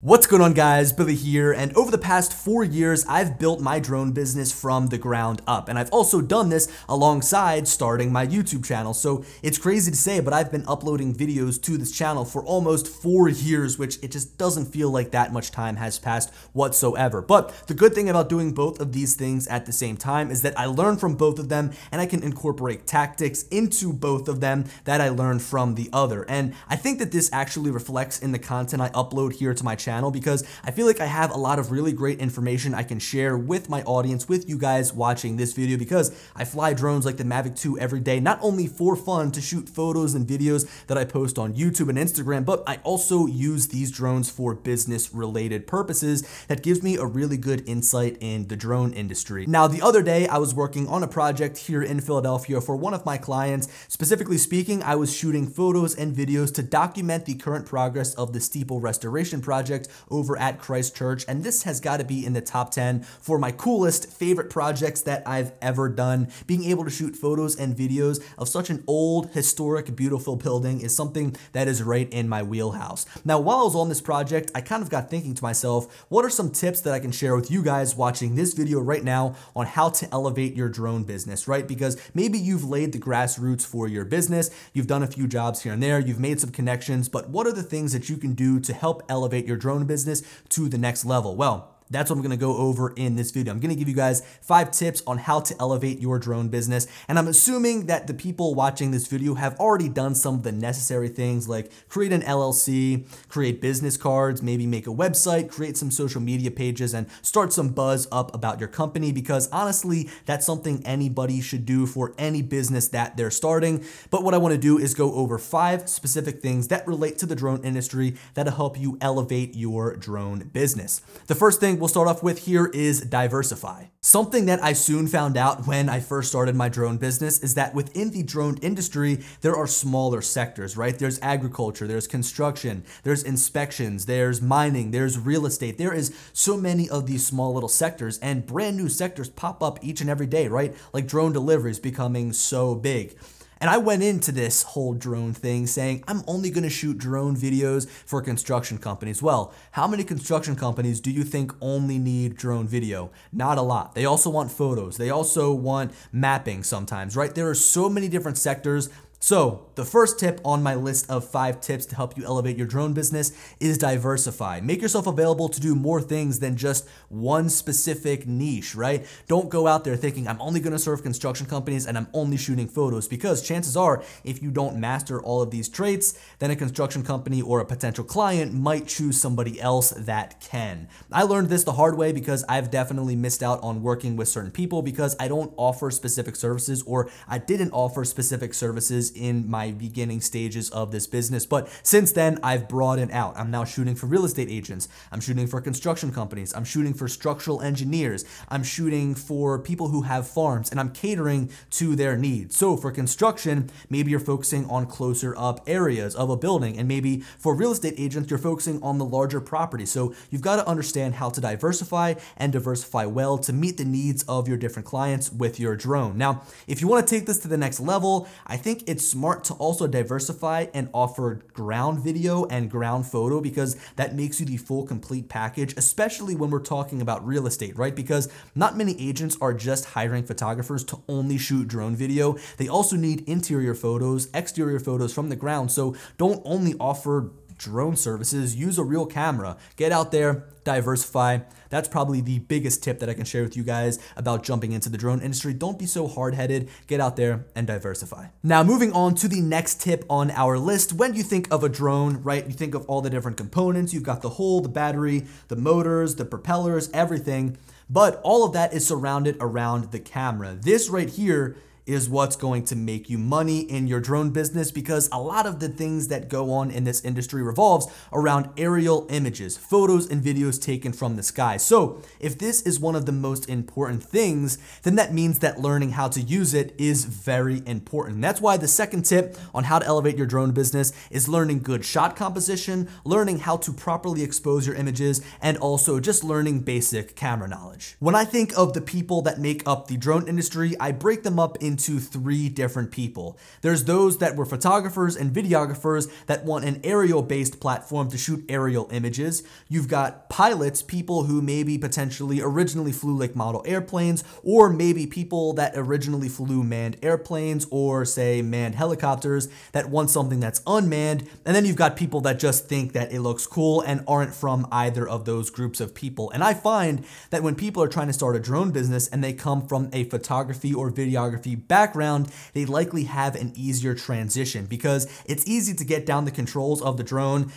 What's going on guys, Billy here, and over the past four years, I've built my drone business from the ground up, and I've also done this alongside starting my YouTube channel, so it's crazy to say, but I've been uploading videos to this channel for almost four years, which it just doesn't feel like that much time has passed whatsoever. But the good thing about doing both of these things at the same time is that I learn from both of them, and I can incorporate tactics into both of them that I learned from the other, and I think that this actually reflects in the content I upload here to my channel channel because I feel like I have a lot of really great information I can share with my audience, with you guys watching this video because I fly drones like the Mavic 2 every day, not only for fun to shoot photos and videos that I post on YouTube and Instagram, but I also use these drones for business related purposes that gives me a really good insight in the drone industry. Now, the other day I was working on a project here in Philadelphia for one of my clients. Specifically speaking, I was shooting photos and videos to document the current progress of the steeple restoration project project over at Christ Church, and this has got to be in the top 10 for my coolest favorite projects that I've ever done. Being able to shoot photos and videos of such an old, historic, beautiful building is something that is right in my wheelhouse. Now, while I was on this project, I kind of got thinking to myself, what are some tips that I can share with you guys watching this video right now on how to elevate your drone business, right? Because maybe you've laid the grassroots for your business, you've done a few jobs here and there, you've made some connections, but what are the things that you can do to help elevate your drone drone business to the next level? Well, that's what I'm gonna go over in this video. I'm gonna give you guys five tips on how to elevate your drone business. And I'm assuming that the people watching this video have already done some of the necessary things like create an LLC, create business cards, maybe make a website, create some social media pages, and start some buzz up about your company because honestly, that's something anybody should do for any business that they're starting. But what I wanna do is go over five specific things that relate to the drone industry that'll help you elevate your drone business. The first thing we'll start off with here is diversify. Something that I soon found out when I first started my drone business is that within the drone industry, there are smaller sectors, right? There's agriculture, there's construction, there's inspections, there's mining, there's real estate. There is so many of these small little sectors and brand new sectors pop up each and every day, right? Like drone deliveries becoming so big. And I went into this whole drone thing saying, I'm only gonna shoot drone videos for construction companies. Well, how many construction companies do you think only need drone video? Not a lot. They also want photos. They also want mapping sometimes, right? There are so many different sectors so, the first tip on my list of five tips to help you elevate your drone business is diversify. Make yourself available to do more things than just one specific niche, right? Don't go out there thinking, I'm only gonna serve construction companies and I'm only shooting photos because chances are, if you don't master all of these traits, then a construction company or a potential client might choose somebody else that can. I learned this the hard way because I've definitely missed out on working with certain people because I don't offer specific services or I didn't offer specific services in my beginning stages of this business. But since then, I've broadened out. I'm now shooting for real estate agents. I'm shooting for construction companies. I'm shooting for structural engineers. I'm shooting for people who have farms and I'm catering to their needs. So for construction, maybe you're focusing on closer up areas of a building. And maybe for real estate agents, you're focusing on the larger property. So you've got to understand how to diversify and diversify well to meet the needs of your different clients with your drone. Now, if you want to take this to the next level, I think it's it's smart to also diversify and offer ground video and ground photo because that makes you the full complete package, especially when we're talking about real estate, right? Because not many agents are just hiring photographers to only shoot drone video. They also need interior photos, exterior photos from the ground. So don't only offer drone services, use a real camera. Get out there, diversify. That's probably the biggest tip that I can share with you guys about jumping into the drone industry. Don't be so hard-headed. Get out there and diversify. Now, moving on to the next tip on our list. When you think of a drone, right, you think of all the different components. You've got the hull, the battery, the motors, the propellers, everything. But all of that is surrounded around the camera. This right here is what's going to make you money in your drone business because a lot of the things that go on in this industry revolves around aerial images, photos and videos taken from the sky. So if this is one of the most important things, then that means that learning how to use it is very important. That's why the second tip on how to elevate your drone business is learning good shot composition, learning how to properly expose your images, and also just learning basic camera knowledge. When I think of the people that make up the drone industry, I break them up into into three different people. There's those that were photographers and videographers that want an aerial based platform to shoot aerial images. You've got pilots, people who maybe potentially originally flew like model airplanes, or maybe people that originally flew manned airplanes or say manned helicopters that want something that's unmanned. And then you've got people that just think that it looks cool and aren't from either of those groups of people. And I find that when people are trying to start a drone business and they come from a photography or videography background, they likely have an easier transition because it's easy to get down the controls of the drone,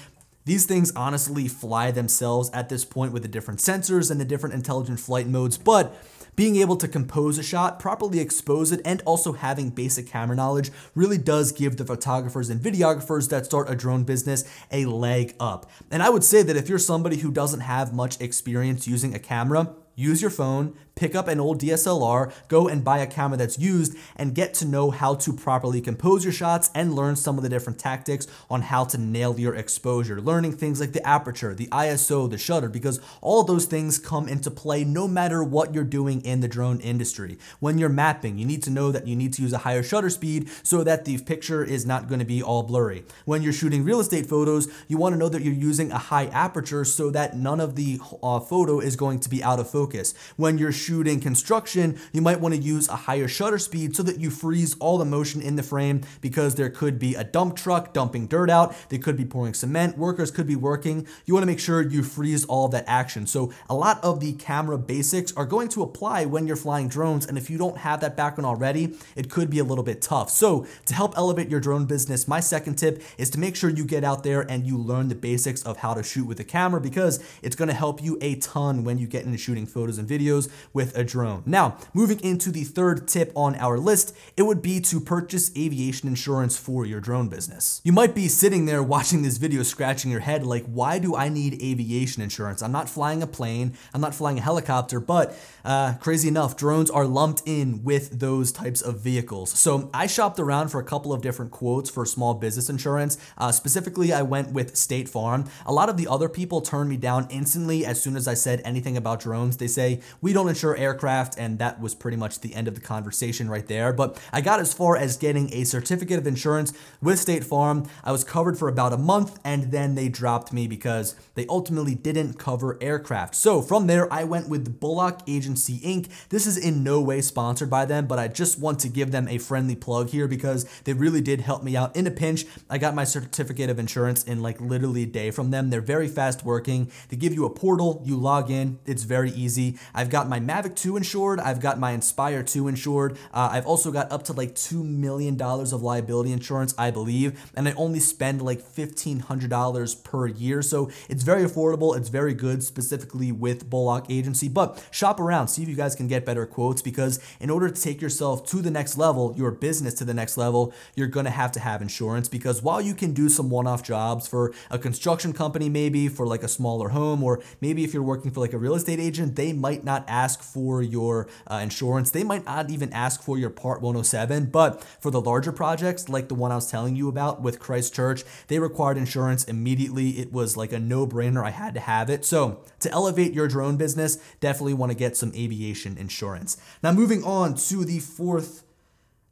these things honestly fly themselves at this point with the different sensors and the different intelligent flight modes, but being able to compose a shot, properly expose it, and also having basic camera knowledge really does give the photographers and videographers that start a drone business a leg up. And I would say that if you're somebody who doesn't have much experience using a camera, use your phone, pick up an old DSLR, go and buy a camera that's used, and get to know how to properly compose your shots and learn some of the different tactics on how to nail your exposure. Learning things like the aperture, the ISO, the shutter, because all those things come into play no matter what you're doing in the drone industry. When you're mapping, you need to know that you need to use a higher shutter speed so that the picture is not going to be all blurry. When you're shooting real estate photos, you want to know that you're using a high aperture so that none of the uh, photo is going to be out of focus. When you're shooting construction, you might want to use a higher shutter speed so that you freeze all the motion in the frame because there could be a dump truck dumping dirt out, they could be pouring cement, workers could be working. You want to make sure you freeze all that action. So a lot of the camera basics are going to apply when you're flying drones, and if you don't have that background already, it could be a little bit tough. So to help elevate your drone business, my second tip is to make sure you get out there and you learn the basics of how to shoot with a camera because it's going to help you a ton when you get into shooting photos and videos with a drone. Now, moving into the third tip on our list, it would be to purchase aviation insurance for your drone business. You might be sitting there watching this video scratching your head like, why do I need aviation insurance? I'm not flying a plane, I'm not flying a helicopter, but uh, crazy enough, drones are lumped in with those types of vehicles. So I shopped around for a couple of different quotes for small business insurance. Uh, specifically, I went with State Farm. A lot of the other people turned me down instantly as soon as I said anything about drones. They say, we don't insure aircraft, and that was pretty much the end of the conversation right there. But I got as far as getting a certificate of insurance with State Farm. I was covered for about a month, and then they dropped me because they ultimately didn't cover aircraft. So from there, I went with Bullock Agency Inc. This is in no way sponsored by them, but I just want to give them a friendly plug here because they really did help me out in a pinch. I got my certificate of insurance in like literally a day from them. They're very fast working. They give you a portal, you log in, it's very easy. I've got my Mavic 2 insured, I've got my Inspire 2 insured. Uh, I've also got up to like $2 million of liability insurance, I believe, and I only spend like $1,500 per year. So it's very affordable, it's very good, specifically with Bullock Agency. But shop around, see if you guys can get better quotes because in order to take yourself to the next level, your business to the next level, you're gonna have to have insurance because while you can do some one off jobs for a construction company, maybe for like a smaller home, or maybe if you're working for like a real estate agent, they might not ask for your uh, insurance. They might not even ask for your Part 107, but for the larger projects like the one I was telling you about with Christ Church, they required insurance immediately. It was like a no brainer. I had to have it. So to elevate your drone business, definitely want to get some aviation insurance. Now, moving on to the fourth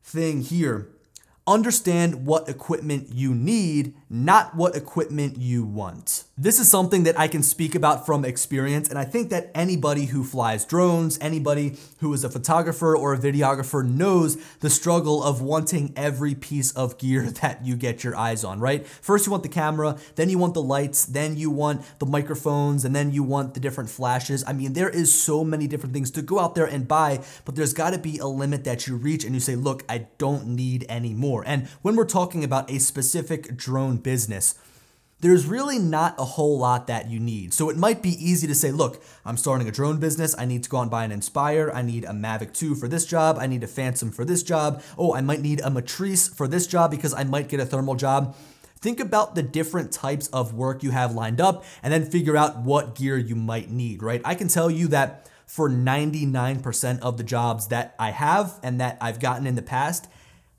thing here understand what equipment you need, not what equipment you want. This is something that I can speak about from experience, and I think that anybody who flies drones, anybody who is a photographer or a videographer knows the struggle of wanting every piece of gear that you get your eyes on, right? First, you want the camera, then you want the lights, then you want the microphones, and then you want the different flashes. I mean, there is so many different things to go out there and buy, but there's gotta be a limit that you reach and you say, look, I don't need any more And when we're talking about a specific drone business, there's really not a whole lot that you need. So it might be easy to say, look, I'm starting a drone business. I need to go and buy an Inspire. I need a Mavic 2 for this job. I need a Phantom for this job. Oh, I might need a Matrice for this job because I might get a thermal job. Think about the different types of work you have lined up and then figure out what gear you might need, right? I can tell you that for 99% of the jobs that I have and that I've gotten in the past,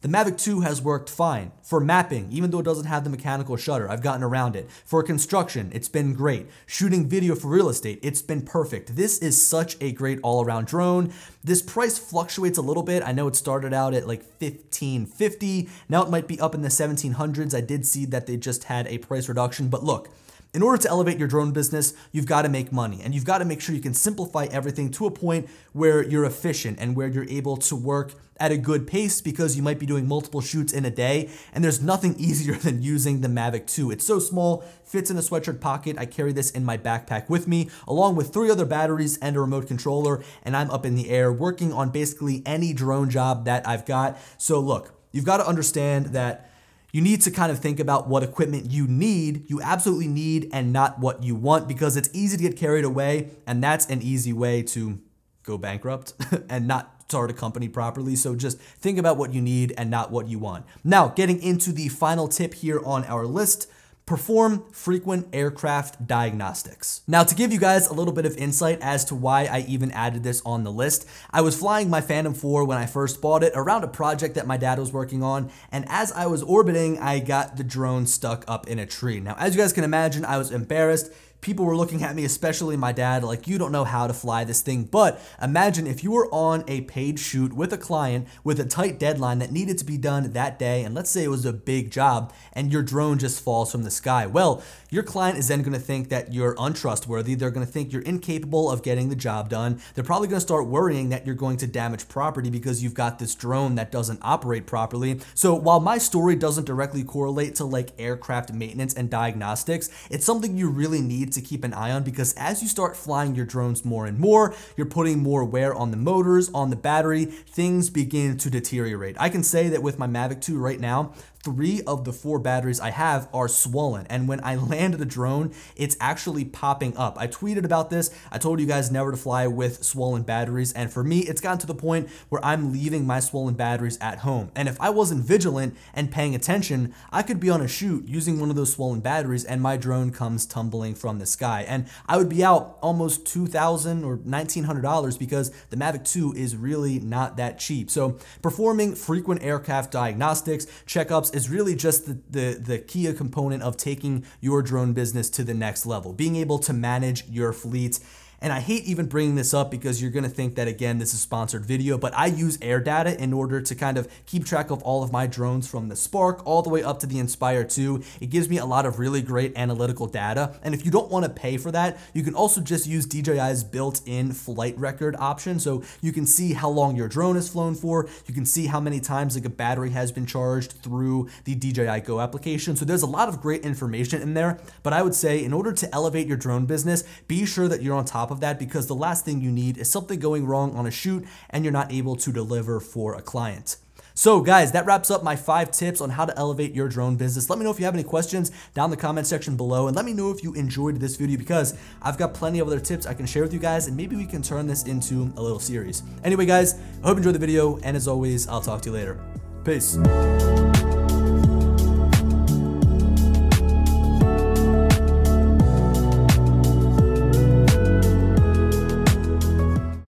The Mavic 2 has worked fine. For mapping, even though it doesn't have the mechanical shutter, I've gotten around it. For construction, it's been great. Shooting video for real estate, it's been perfect. This is such a great all-around drone. This price fluctuates a little bit. I know it started out at like 1550. Now it might be up in the 1700s. I did see that they just had a price reduction, but look, in order to elevate your drone business, you've got to make money and you've got to make sure you can simplify everything to a point where you're efficient and where you're able to work at a good pace because you might be doing multiple shoots in a day and there's nothing easier than using the Mavic 2. It's so small, fits in a sweatshirt pocket. I carry this in my backpack with me along with three other batteries and a remote controller and I'm up in the air working on basically any drone job that I've got. So look, you've got to understand that you need to kind of think about what equipment you need, you absolutely need, and not what you want because it's easy to get carried away, and that's an easy way to go bankrupt and not start a company properly. So just think about what you need and not what you want. Now, getting into the final tip here on our list perform frequent aircraft diagnostics. Now to give you guys a little bit of insight as to why I even added this on the list, I was flying my Phantom 4 when I first bought it around a project that my dad was working on and as I was orbiting I got the drone stuck up in a tree. Now as you guys can imagine I was embarrassed people were looking at me, especially my dad, like, you don't know how to fly this thing. But imagine if you were on a paid shoot with a client with a tight deadline that needed to be done that day, and let's say it was a big job, and your drone just falls from the sky. Well, your client is then going to think that you're untrustworthy. They're going to think you're incapable of getting the job done. They're probably going to start worrying that you're going to damage property because you've got this drone that doesn't operate properly. So while my story doesn't directly correlate to like aircraft maintenance and diagnostics, it's something you really need to keep an eye on because as you start flying your drones more and more, you're putting more wear on the motors, on the battery, things begin to deteriorate. I can say that with my Mavic 2 right now, three of the four batteries I have are swollen. And when I land the drone, it's actually popping up. I tweeted about this. I told you guys never to fly with swollen batteries. And for me, it's gotten to the point where I'm leaving my swollen batteries at home. And if I wasn't vigilant and paying attention, I could be on a shoot using one of those swollen batteries and my drone comes tumbling from the sky. And I would be out almost 2,000 or $1,900 because the Mavic 2 is really not that cheap. So performing frequent aircraft diagnostics, checkups, is really just the, the, the key component of taking your drone business to the next level, being able to manage your fleet and I hate even bringing this up because you're to think that, again, this is sponsored video, but I use AirData in order to kind of keep track of all of my drones from the Spark all the way up to the Inspire 2. It gives me a lot of really great analytical data. And if you don't want to pay for that, you can also just use DJI's built-in flight record option. So you can see how long your drone has flown for. You can see how many times like a battery has been charged through the DJI Go application. So there's a lot of great information in there. But I would say in order to elevate your drone business, be sure that you're on of that because the last thing you need is something going wrong on a shoot and you're not able to deliver for a client. So guys, that wraps up my five tips on how to elevate your drone business. Let me know if you have any questions down in the comment section below and let me know if you enjoyed this video because I've got plenty of other tips I can share with you guys and maybe we can turn this into a little series. Anyway guys, I hope you enjoyed the video and as always, I'll talk to you later. Peace.